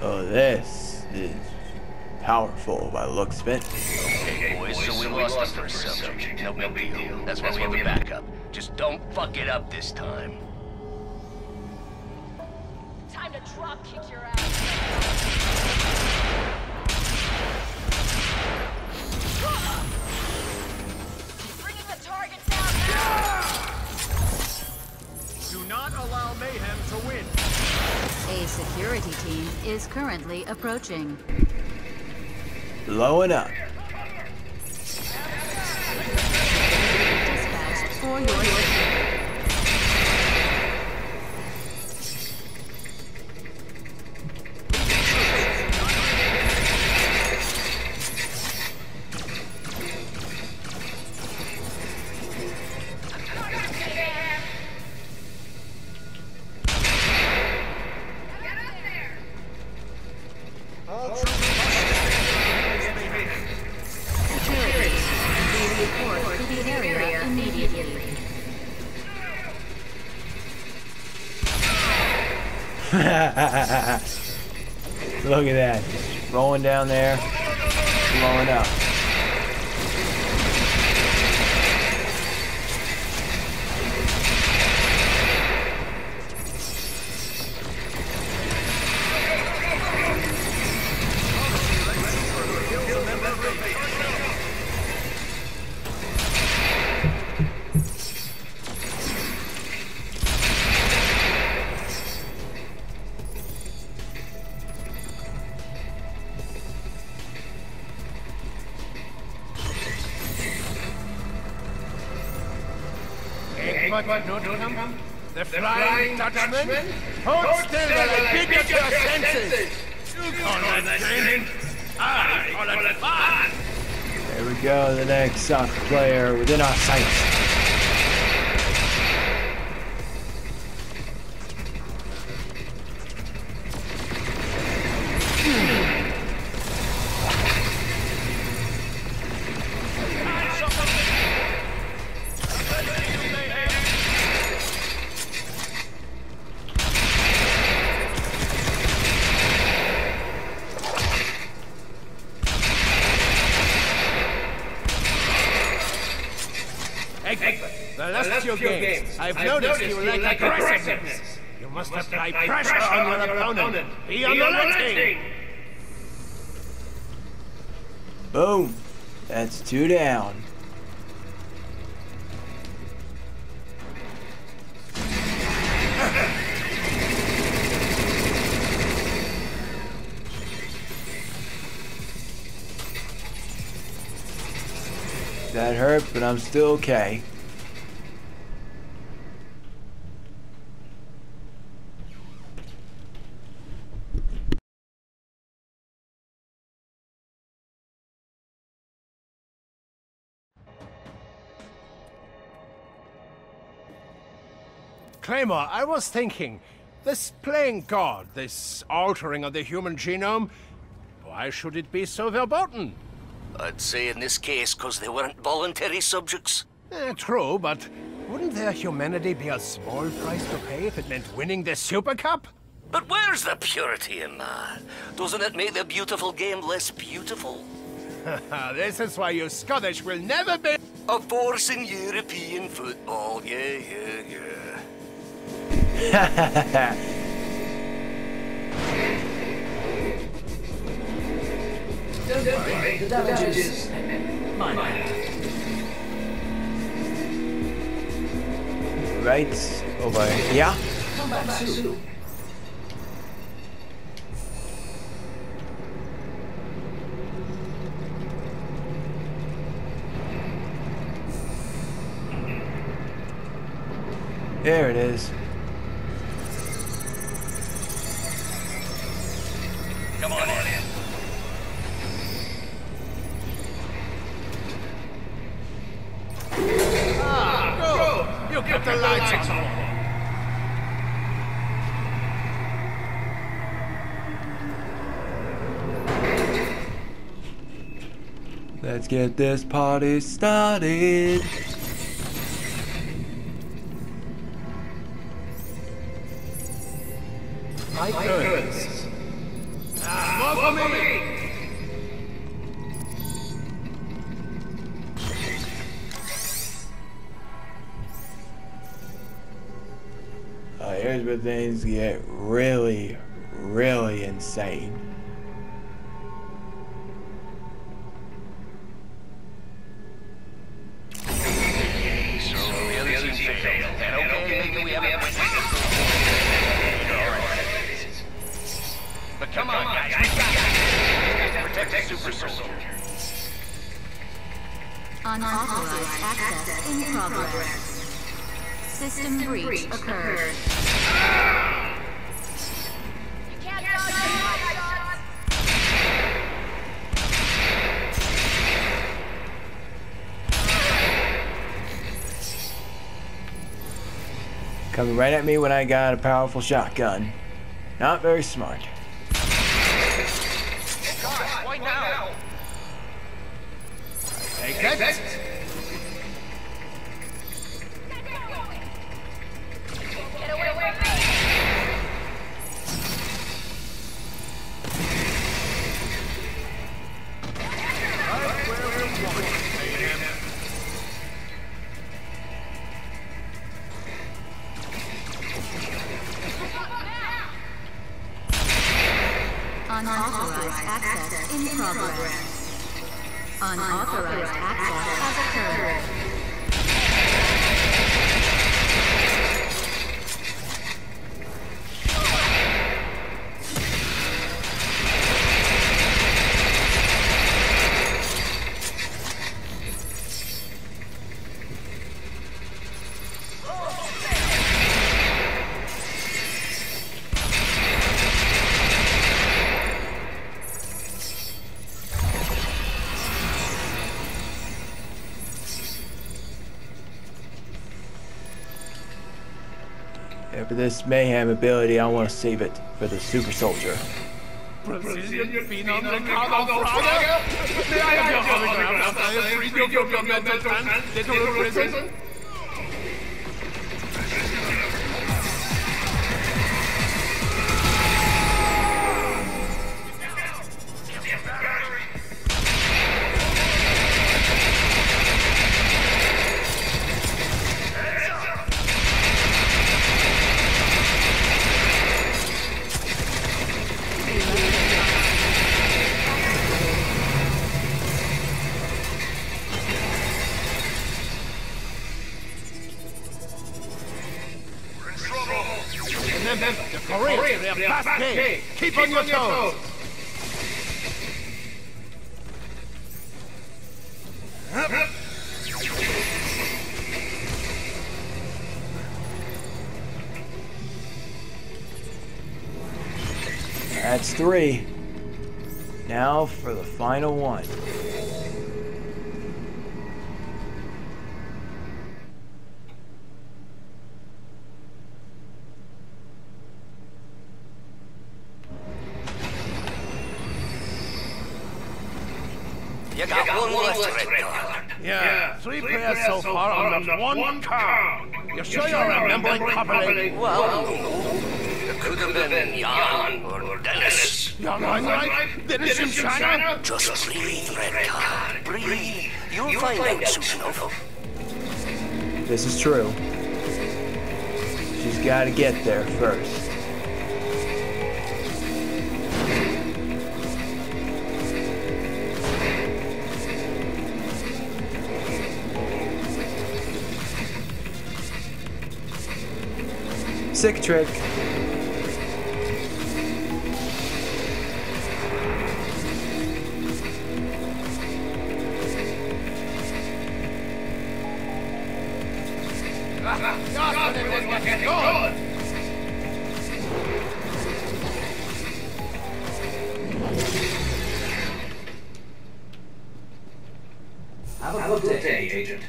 Oh, this is powerful by the looks of it. Okay, boys, so we lost the first subject. No big deal. That's why we have a backup. Just don't fuck it up this time. Time to drop kick your ass. Bringing the target down now. Do not allow mayhem to win. Security team is currently approaching. Blowing up. Dispatched for your Look at that. Rolling down there. Blowing up. The flying Dutchman? Hold still while I beat you your senses! You call that training? I call it fun! There we go. The next soccer player within our sights. The last few games, I've noticed you lack aggressiveness. You must apply pressure on your opponent. Be on the letting! Boom. That's two down. That hurt, but I'm still okay. Claymore, I was thinking, this playing God, this altering of the human genome, why should it be so verboten? I'd say in this case, because they weren't voluntary subjects. Eh, true, but wouldn't their humanity be a small price to pay if it meant winning the Super Cup? But where's the purity in that? Doesn't it make the beautiful game less beautiful? this is why you Scottish will never be. A force in European football, yeah, yeah, yeah. Right over here. Come back soon. There it is. Let's get this party started. My goodness. Ah, me! Uh, here's where things get occurred. You can't dodge my shots. Coming right at me when I got a powerful shotgun. Not very smart. Why now? Take it! Access in progress. Unauthorized access has occurred. This mayhem ability, I want to save it for the super soldier. Brazilian phenom Ricardo? May I have your autograph prison? They're game. Keep on your toes. That's three. Now for the final one. You got, one left, Red Card. Yeah, three players so far on the one count. You sure you're remembering properly? Well, it could have been Jan or Dennis. Young right? Dennis in China? Just breathe, Red Card. Breathe. You'll find out soon enough. This is true. She's got to get there first. Sick trick. Have a good day, Agent.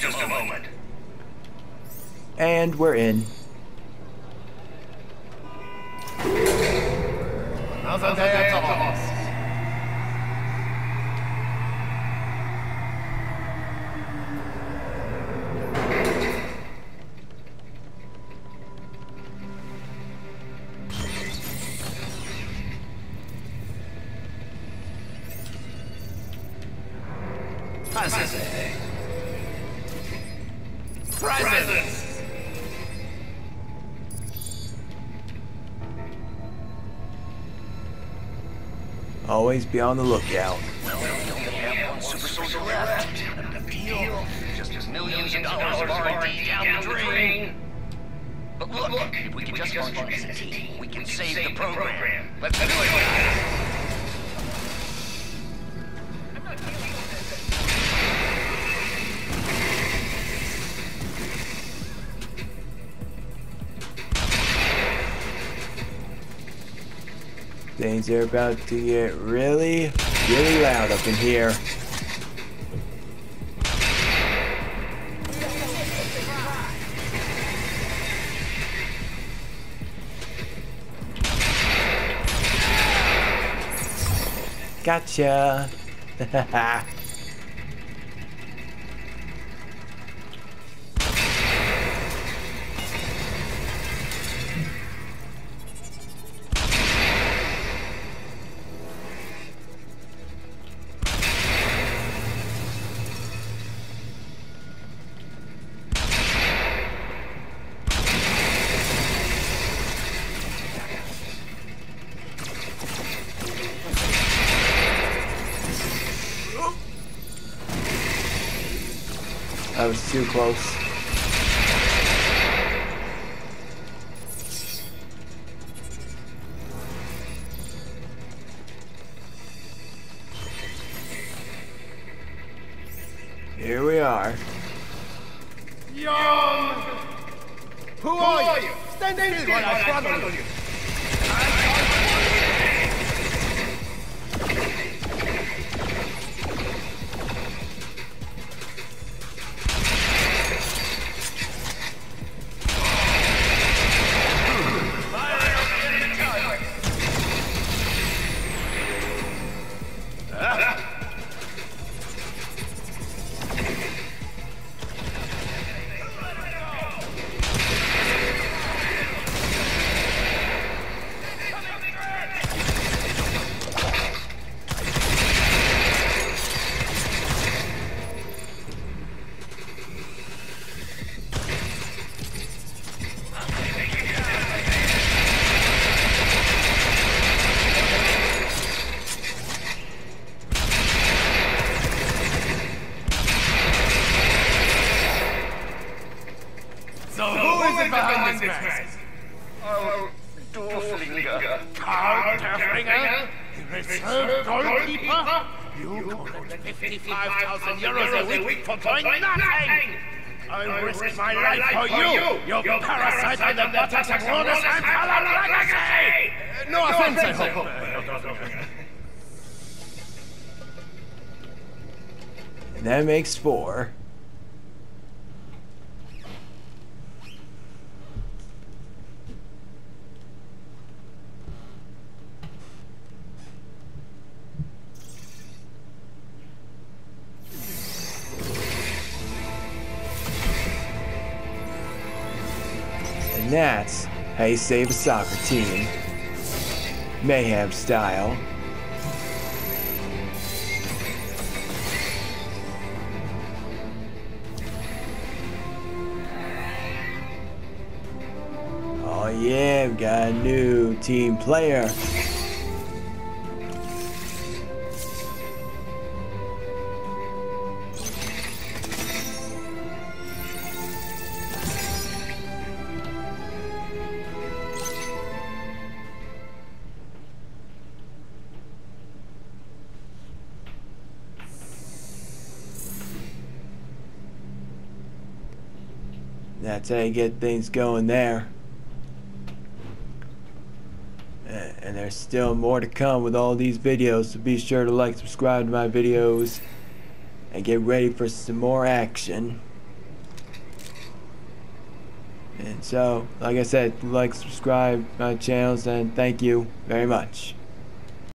just, just a moment. And we're in. Another day at the office. Presents. Always be on the lookout. Well, we only have one super soldier left. And the deal, just millions of dollars of R&D down the drain. But look, if we can just function as a team, we can save the program. Let's do it, guys. Are about to get really, really loud up in here. Gotcha. That was too close. Here we are. Young! Who are you? Stand still while I throttle you. So behind this mask? Oh, Dorflinger. Carl Terflinger? The reserve goalkeeper? You collect 55,000 euros a week for doing nothing! I risk my life for you, you parasite on the buttocks of Rhodesheim Fallen Legacy! No offense, I hope. And that makes four. You save a soccer team. Mayhem style. Oh yeah, we got a new team player. That's how you get things going there. And there's still more to come with all these videos, so be sure to like, subscribe to my videos, and get ready for some more action. And so, like I said, like, subscribe my channels, and thank you very much.